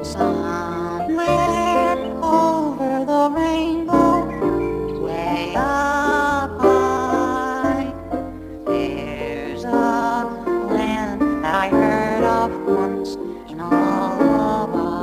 Somewhere over the rainbow, way up high, there's a land I heard of once in a lullaby.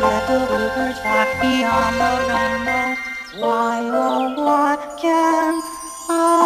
that the bluebirds fly beyond the rainbow. Why, oh, why can't I?